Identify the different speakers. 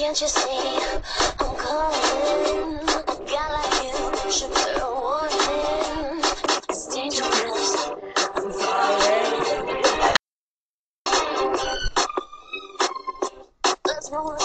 Speaker 1: can't you see Let's